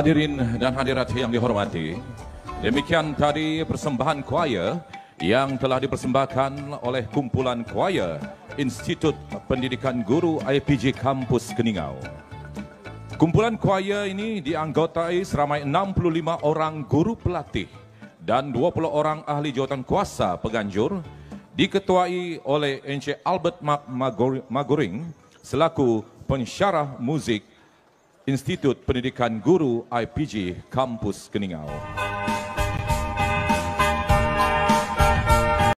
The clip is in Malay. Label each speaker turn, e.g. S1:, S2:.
S1: Hadirin dan hadirat yang dihormati, demikian tadi persembahan kuaya yang telah dipersembahkan oleh kumpulan kuaya Institut Pendidikan Guru IPJ Kampus Keningau. Kumpulan kuaya ini dianggotai seramai 65 orang guru pelatih dan 20 orang ahli jawatan kuasa peganjur diketuai oleh Encik Albert Mark Maguring selaku pensyarah muzik Institut Pendidikan Guru IPG Kampus Keningau.